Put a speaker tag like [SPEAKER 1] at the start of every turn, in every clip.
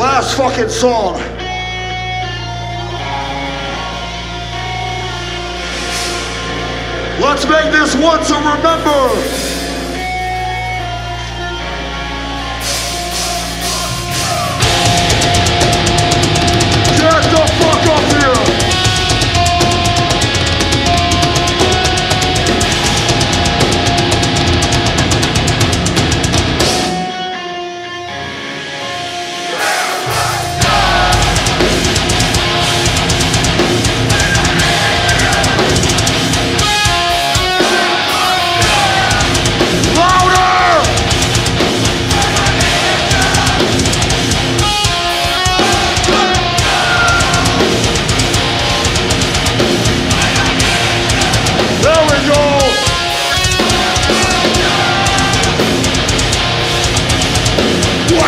[SPEAKER 1] Last fucking song. Let's make this one to remember.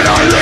[SPEAKER 1] I live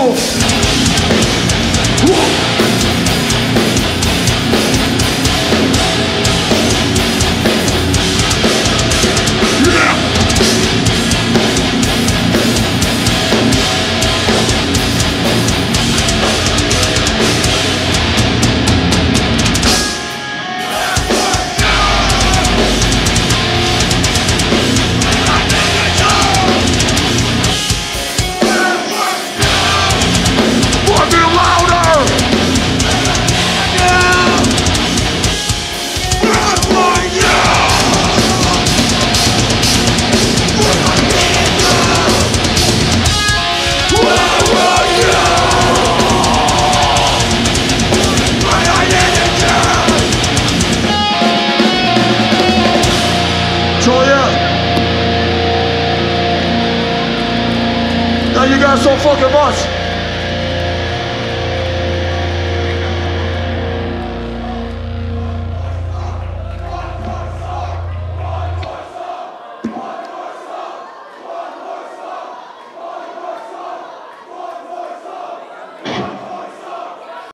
[SPEAKER 1] Whoa. are you got so fucking much.